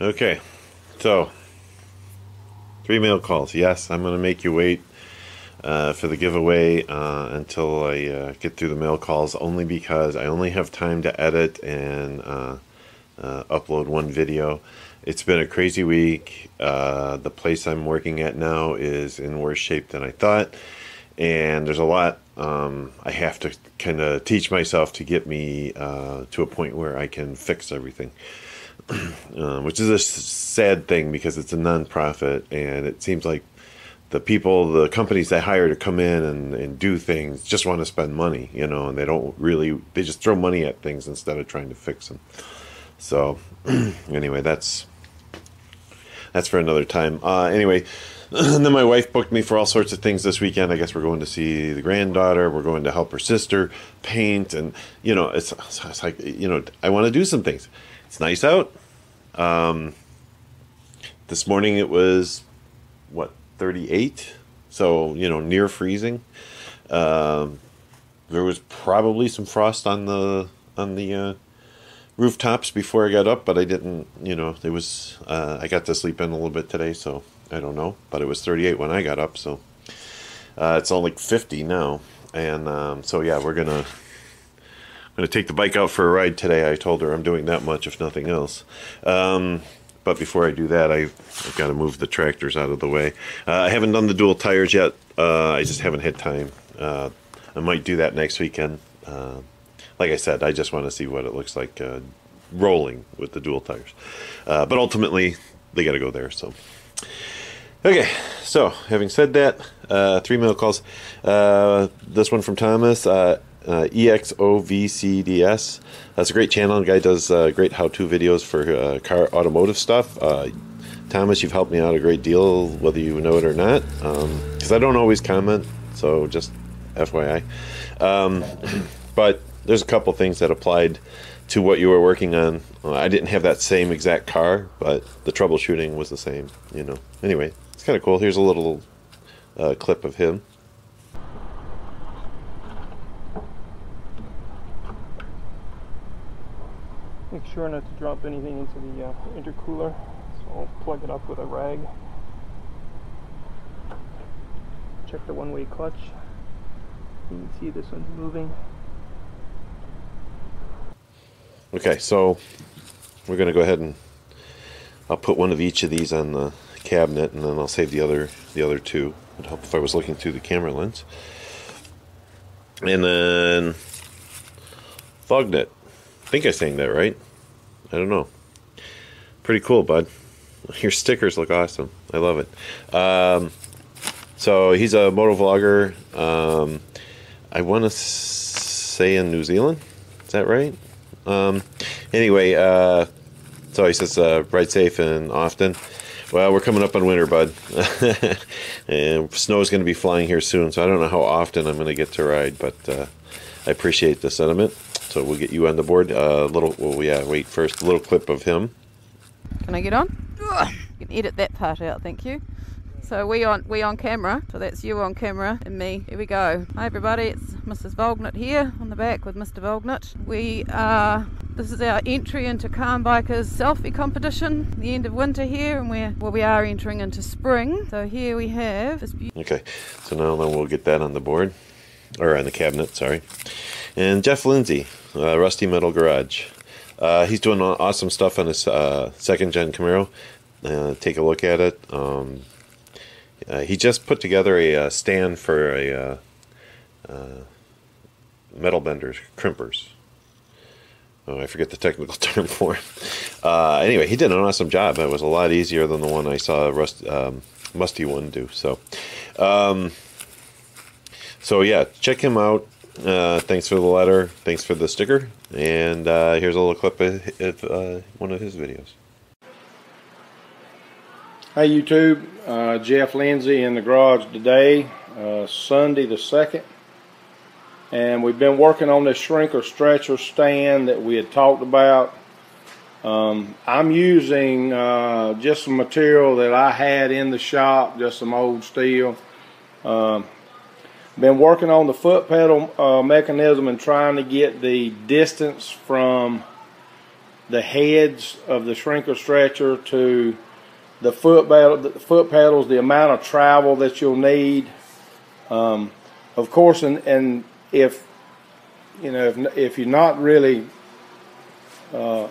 Okay, so three mail calls. Yes, I'm going to make you wait uh, for the giveaway uh, until I uh, get through the mail calls, only because I only have time to edit and uh, uh, upload one video. It's been a crazy week. Uh, the place I'm working at now is in worse shape than I thought, and there's a lot um, I have to kind of teach myself to get me to a point where I can fix everything. um, which is a sad thing because it's a nonprofit and it seems like the people, the companies they hire to come in and, and do things just want to spend money, you know, and they don't really, they just throw money at things instead of trying to fix them. So, anyway, that's that's for another time. Uh, anyway, and then my wife booked me for all sorts of things this weekend. I guess we're going to see the granddaughter. We're going to help her sister paint, and you know, it's, it's like you know, I want to do some things. It's nice out. Um, this morning it was what 38, so you know near freezing. Um, there was probably some frost on the on the uh, rooftops before I got up, but I didn't. You know, it was. Uh, I got to sleep in a little bit today, so I don't know. But it was 38 when I got up, so uh, it's only 50 now, and um, so yeah, we're gonna going to take the bike out for a ride today. I told her I'm doing that much, if nothing else. Um, but before I do that, I, have got to move the tractors out of the way. Uh, I haven't done the dual tires yet. Uh, I just haven't had time. Uh, I might do that next weekend. Uh, like I said, I just want to see what it looks like uh, rolling with the dual tires. Uh, but ultimately, they got to go there. So, okay. So, having said that, three mail calls. this one from Thomas uh, EXOVCDS. That's a great channel. The guy does uh, great how-to videos for uh, car automotive stuff. Uh, Thomas, you've helped me out a great deal, whether you know it or not, because um, I don't always comment. So just FYI. Um, but there's a couple things that applied to what you were working on. I didn't have that same exact car, but the troubleshooting was the same. You know. Anyway, it's kind of cool. Here's a little uh, clip of him. Make sure not to drop anything into the uh, intercooler. So I'll plug it up with a rag. Check the one-way clutch. You can see this one's moving. Okay, so we're going to go ahead and I'll put one of each of these on the cabinet and then I'll save the other the other two. It'd help if I was looking through the camera lens. And then Volgnit. I think I'm saying that right. I don't know. Pretty cool, bud. Your stickers look awesome. I love it. Um, so he's a moto vlogger. Um, I want to say in New Zealand. Is that right? Um, anyway, uh, so he says uh, ride safe and often. Well, we're coming up on winter, bud, and snow is going to be flying here soon. So I don't know how often I'm going to get to ride, but uh, I appreciate the sentiment. So we'll get you on the board. A uh, little, well, yeah, wait first. A little clip of him. Can I get on? You can edit that part out, thank you. So we on we on camera. So that's you on camera and me. Here we go. Hi everybody, it's Mrs. Volgnit here on the back with Mr. Volgnit. We are this is our entry into Calm Bikers selfie competition. The end of winter here, and we're well we are entering into spring. So here we have this. Okay, so now then we'll get that on the board or on the cabinet. Sorry, and Jeff Lindsey uh, Rusty Metal Garage. Uh, he's doing awesome stuff on his uh, second gen Camaro. Uh, take a look at it. Um, uh, he just put together a, uh, stand for a metal benders, crimpers. Oh, I forget the technical term for it. anyway, he did an awesome job. It was a lot easier than the one I saw Rust, um, Musty one do. So, um, so yeah, check him out. Uh, thanks for the letter. Thanks for the sticker. And uh, here's a little clip of, of uh, one of his videos. Hey YouTube, uh, Jeff Lindsey in the garage today, uh, Sunday the 2nd. And we've been working on this shrinker stretcher stand that we had talked about. Um, I'm using uh, just some material that I had in the shop, just some old steel. Um, been working on the foot pedal uh, mechanism and trying to get the distance from the heads of the shrinker stretcher to the foot pedal, the foot pedals, the amount of travel that you'll need. Um, of course, and, and if you know if, if you're not really uh,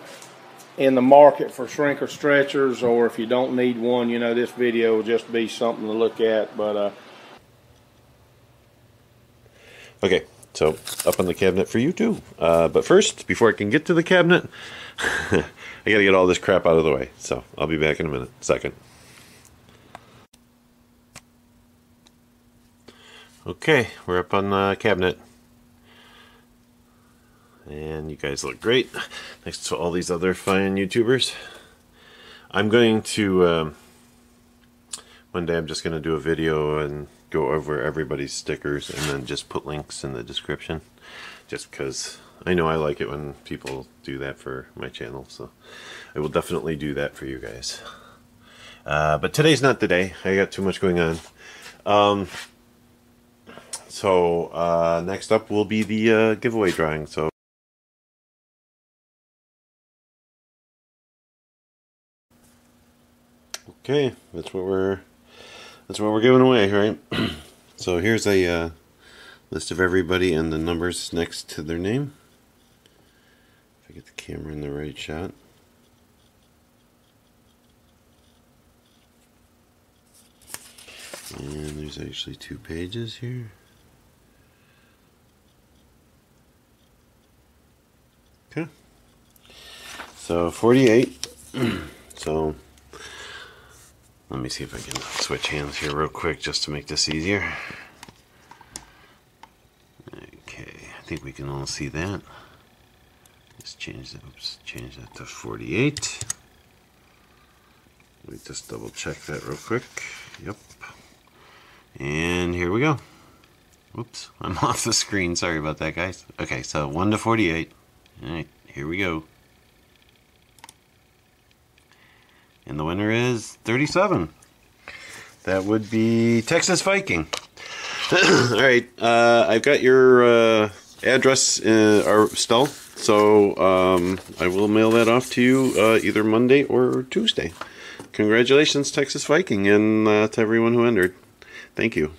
in the market for shrinker stretchers, or if you don't need one, you know this video will just be something to look at. But uh, Okay, so up on the cabinet for you too. Uh, but first, before I can get to the cabinet, I gotta get all this crap out of the way. So I'll be back in a minute. Second. Okay, we're up on the cabinet. And you guys look great next to all these other fine YouTubers. I'm going to, um, one day I'm just going to do a video and go over everybody's stickers and then just put links in the description. Just because I know I like it when people do that for my channel. So I will definitely do that for you guys. Uh, but today's not the day. I got too much going on. Um, so uh, next up will be the uh, giveaway drawing. So okay, that's what we're that's what we're giving away, right? so here's a uh, list of everybody and the numbers next to their name. If I get the camera in the right shot. And there's actually two pages here. Okay. So 48. so let me see if I can switch hands here real quick just to make this easier. Okay, I think we can all see that. Let's change that. Oops, change that to 48. Let me just double check that real quick. Yep. And here we go. Whoops, I'm off the screen. Sorry about that, guys. Okay, so 1 to 48. All right, here we go. And the winner is 37. That would be Texas Viking. All right, uh, I've got your uh, address uh, or still, so um, I will mail that off to you uh, either Monday or Tuesday. Congratulations, Texas Viking, and uh, to everyone who entered. Thank you.